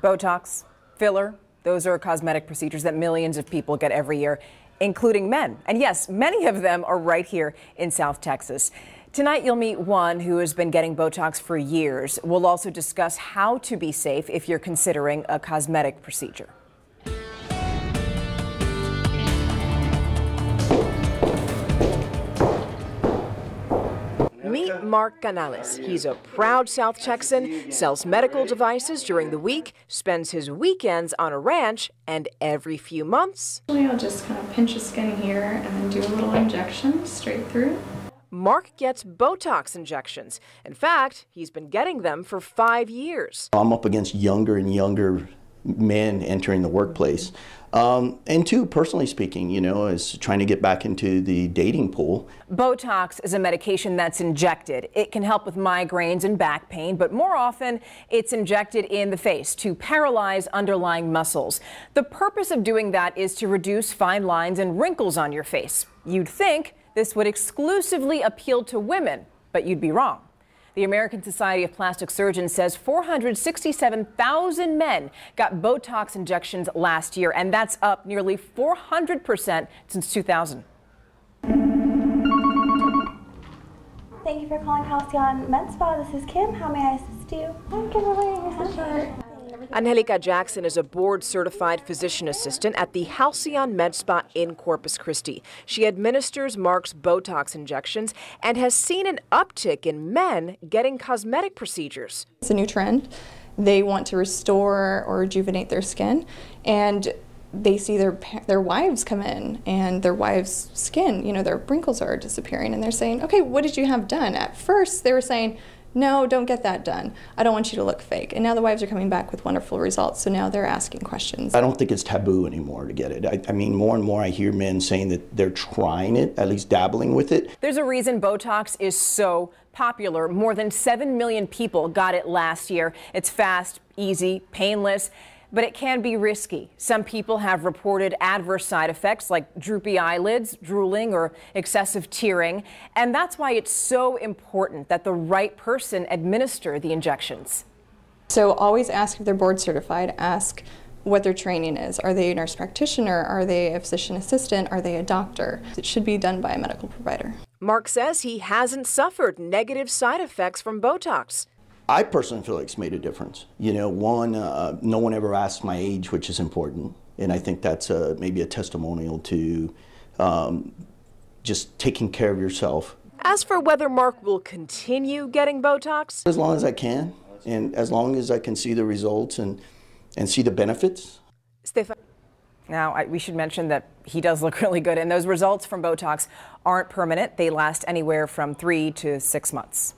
Botox, filler, those are cosmetic procedures that millions of people get every year, including men. And yes, many of them are right here in South Texas. Tonight, you'll meet one who has been getting Botox for years. We'll also discuss how to be safe if you're considering a cosmetic procedure. Meet Mark Canales. He's a proud South Texan, sells medical devices during the week, spends his weekends on a ranch, and every few months. I'll just kind of pinch the skin here and then do a little injection straight through. Mark gets Botox injections. In fact, he's been getting them for five years. I'm up against younger and younger men entering the workplace. Um, and two, personally speaking, you know, is trying to get back into the dating pool. Botox is a medication that's injected. It can help with migraines and back pain, but more often it's injected in the face to paralyze underlying muscles. The purpose of doing that is to reduce fine lines and wrinkles on your face. You'd think this would exclusively appeal to women, but you'd be wrong. The American Society of Plastic Surgeons says 467,000 men got Botox injections last year, and that's up nearly 400% since 2000. Thank you for calling Halcyon Med Spa. This is Kim. How may I assist you? Hi, Kimberly. Angelica Jackson is a board certified physician assistant at the Halcyon Med Spa in Corpus Christi. She administers Mark's Botox injections and has seen an uptick in men getting cosmetic procedures. It's a new trend. They want to restore or rejuvenate their skin and they see their their wives come in and their wives' skin, you know, their wrinkles are disappearing and they're saying, "Okay, what did you have done?" At first, they were saying, no, don't get that done. I don't want you to look fake. And now the wives are coming back with wonderful results. So now they're asking questions. I don't think it's taboo anymore to get it. I, I, mean, more and more I hear men saying that they're trying it, at least dabbling with it. There's a reason Botox is so popular. More than 7 million people got it last year. It's fast, easy, painless but it can be risky. Some people have reported adverse side effects like droopy eyelids, drooling, or excessive tearing. And that's why it's so important that the right person administer the injections. So always ask if they're board certified. Ask what their training is. Are they a nurse practitioner? Are they a physician assistant? Are they a doctor? It should be done by a medical provider. Mark says he hasn't suffered negative side effects from Botox. I personally feel like it's made a difference. You know, one, uh, no one ever asked my age, which is important, and I think that's a, maybe a testimonial to um, just taking care of yourself. As for whether Mark will continue getting Botox, as long as I can, and as long as I can see the results and and see the benefits. Stefan. Now, I, we should mention that he does look really good, and those results from Botox aren't permanent. They last anywhere from three to six months.